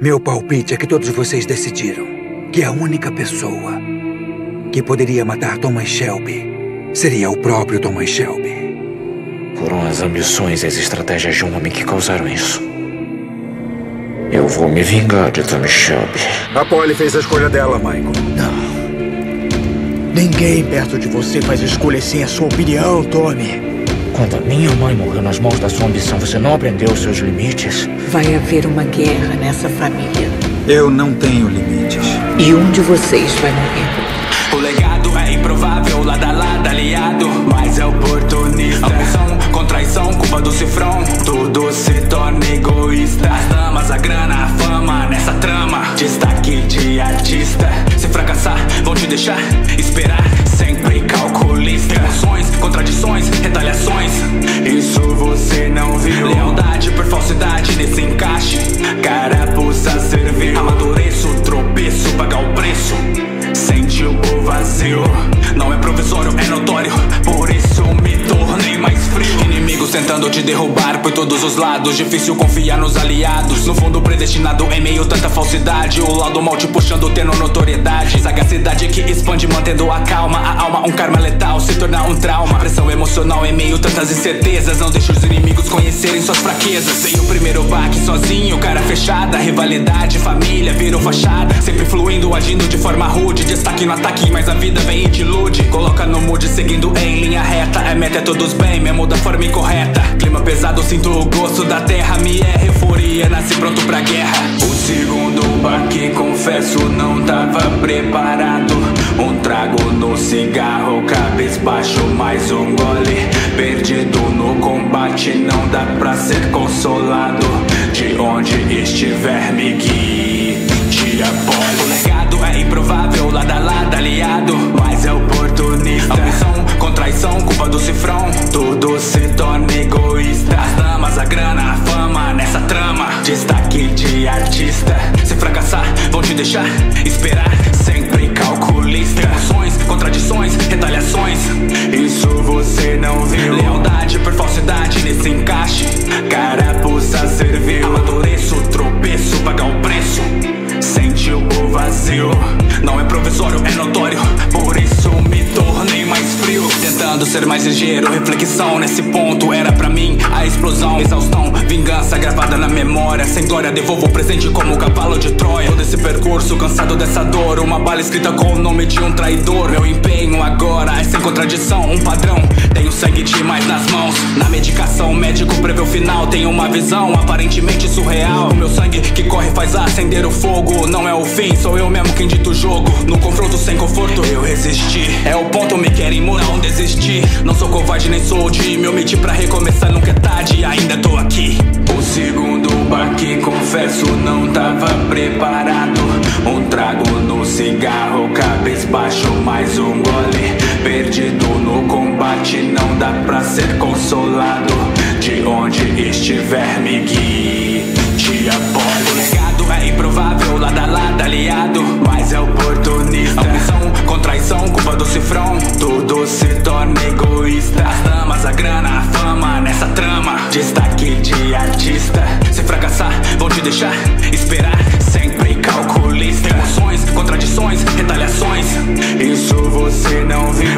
Meu palpite é que todos vocês decidiram que a única pessoa que poderia matar Thomas Shelby seria o próprio Thomas Shelby. Foram as ambições e as estratégias de um homem que causaram isso. Eu vou me vingar de Thomas Shelby. A Polly fez a escolha dela, Michael. Não. Ninguém perto de você faz escolhas sem a sua opinião, Tommy. Quando a minha mãe morreu nas mãos da sua ambição, você não aprendeu seus limites? Vai haver uma guerra nessa família. Eu não tenho limites. E um de vocês vai morrer. O legado é improvável, lado a lado, aliado, mas é oportunista. Ambição com traição, culpa do cifrão, tudo se torna egoísta. As damas, a grana, a fama, nessa trama, destaque de artista. Se fracassar, vão te deixar esperar. Emoções, contradições, retaliações, isso você não viu. Lealdade por falsidade nesse encaixe, carapuça serviu. Amadureço, tropeço, pagar o preço. Sente o vazio. Não é provisório, é notório. Por isso me tornei mais frio. Inimigos tentando te derrubar por todos os lados. Difícil confiar nos aliados. No fundo predestinado em meio tanta falsidade. O lado mal te puxando tendo notoriedade. Sagacidade que mantendo a calma A alma um karma letal se torna um trauma. Pressão emocional em meio tantas incertezas. Não deixa os inimigos conhecerem suas fraquezas. Vem o primeiro baque sozinho, cara fechada. Rivalidade, família, virou fachada. Sempre fluindo, agindo de forma rude. Destaque no ataque, mas a vida vem e te ilude. Coloca no mood, seguindo em linha reta. É meta, é todos bem, mesmo da forma incorreta. Clima pesado, sinto o gosto da terra. Me é euforia, nasci pronto pra guerra. O segundo baque, confesso, não tava preparado Um trago no cigarro, cabisbaixo, mais um gole. Perdido no combate, não dá pra ser consolado. De onde estiver, me guie, te apoio O legado é improvável, lado a lado, aliado. Mas é oportunista. Ambição com traição, culpa do cifrão. Tudo se torna egoísta. As damas, a grana, a fama nessa trama. Destaque de artista. Se fracassar, vão te deixar esperar Sempre ser mais ligeiro. Reflexão nesse ponto era pra mim A explosão, exaustão, vingança gravada na memória. Sem glória devolvo o presente como o cavalo de Troia. Todo esse percurso cansado dessa dor. Uma bala escrita com o nome de um traidor. Meu empenho agora é sem contradição. Um padrão, tenho sangue demais nas mãos Tenho uma visão aparentemente surreal. O meu sangue que corre faz acender o fogo Não é o fim, sou eu mesmo quem dita o jogo. No confronto sem conforto, eu resisti. É o ponto, me querem morar, não desistir Não sou covarde nem sou de me omitir pra recomeçar Nunca é tarde, ainda tô aqui. O segundo baque, confesso, não tava preparado. Um trago no cigarro, cabisbaixo, mais um gole. Perdido no combate, não dá pra ser consolado De onde estiver, me guie, te apoio O legado é improvável, lado a lado, aliado. Mas é oportunista. Ambição com traição, culpa do cifrão. Tudo se torna egoísta. As damas, a grana, a fama nessa trama. Destaque de artista. Se fracassar, vão te deixar esperar. Sempre calculista. Emoções, contradições, retaliações. Isso você não viu